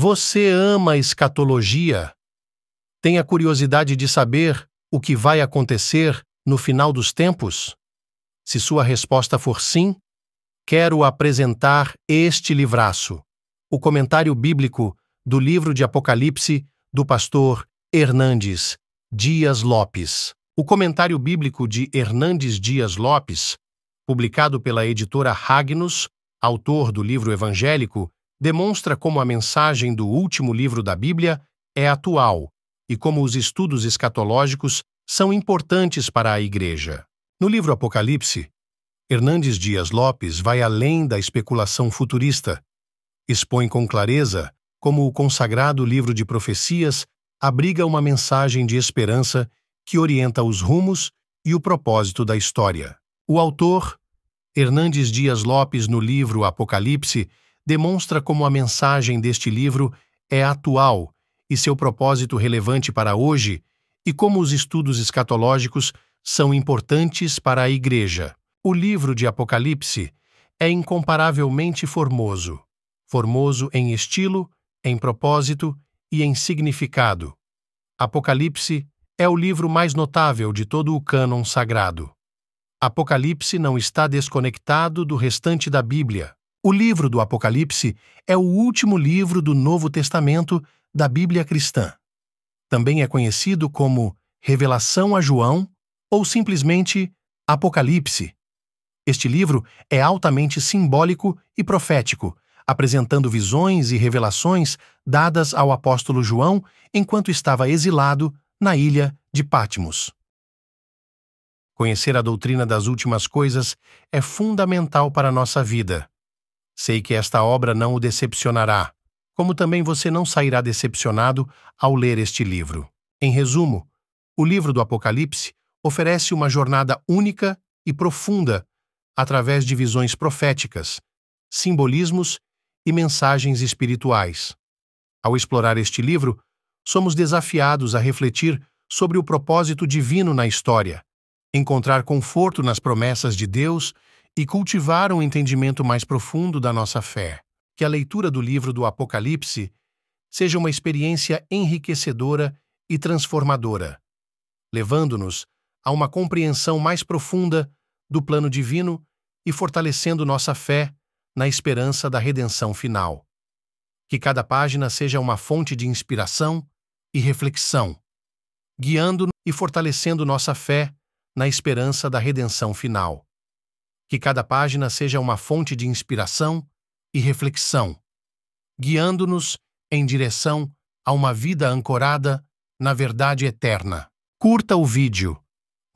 Você ama escatologia? Tem a curiosidade de saber o que vai acontecer no final dos tempos? Se sua resposta for sim, quero apresentar este livraço, o comentário bíblico do livro de Apocalipse do pastor Hernandes Dias Lopes. O comentário bíblico de Hernandes Dias Lopes, publicado pela editora Ragnus, autor do livro evangélico, demonstra como a mensagem do último livro da Bíblia é atual e como os estudos escatológicos são importantes para a Igreja. No livro Apocalipse, Hernandes Dias Lopes vai além da especulação futurista. Expõe com clareza como o consagrado livro de profecias abriga uma mensagem de esperança que orienta os rumos e o propósito da história. O autor, Hernandes Dias Lopes, no livro Apocalipse, demonstra como a mensagem deste livro é atual e seu propósito relevante para hoje e como os estudos escatológicos são importantes para a Igreja. O livro de Apocalipse é incomparavelmente formoso, formoso em estilo, em propósito e em significado. Apocalipse é o livro mais notável de todo o cânon sagrado. Apocalipse não está desconectado do restante da Bíblia. O livro do Apocalipse é o último livro do Novo Testamento da Bíblia cristã. Também é conhecido como Revelação a João ou simplesmente Apocalipse. Este livro é altamente simbólico e profético, apresentando visões e revelações dadas ao apóstolo João enquanto estava exilado na ilha de Patmos. Conhecer a doutrina das últimas coisas é fundamental para a nossa vida. Sei que esta obra não o decepcionará, como também você não sairá decepcionado ao ler este livro. Em resumo, o livro do Apocalipse oferece uma jornada única e profunda através de visões proféticas, simbolismos e mensagens espirituais. Ao explorar este livro, somos desafiados a refletir sobre o propósito divino na história, encontrar conforto nas promessas de Deus e cultivar um entendimento mais profundo da nossa fé. Que a leitura do livro do Apocalipse seja uma experiência enriquecedora e transformadora, levando-nos a uma compreensão mais profunda do plano divino e fortalecendo nossa fé na esperança da redenção final. Que cada página seja uma fonte de inspiração e reflexão, guiando e fortalecendo nossa fé na esperança da redenção final que cada página seja uma fonte de inspiração e reflexão, guiando-nos em direção a uma vida ancorada na verdade eterna. Curta o vídeo,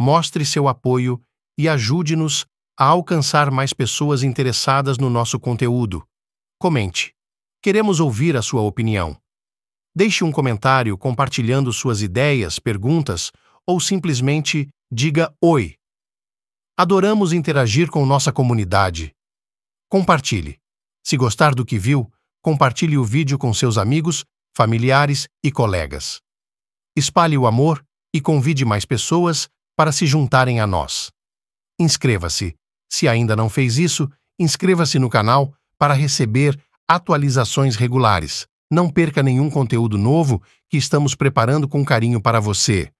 mostre seu apoio e ajude-nos a alcançar mais pessoas interessadas no nosso conteúdo. Comente. Queremos ouvir a sua opinião. Deixe um comentário compartilhando suas ideias, perguntas ou simplesmente diga oi Adoramos interagir com nossa comunidade. Compartilhe. Se gostar do que viu, compartilhe o vídeo com seus amigos, familiares e colegas. Espalhe o amor e convide mais pessoas para se juntarem a nós. Inscreva-se. Se ainda não fez isso, inscreva-se no canal para receber atualizações regulares. Não perca nenhum conteúdo novo que estamos preparando com carinho para você.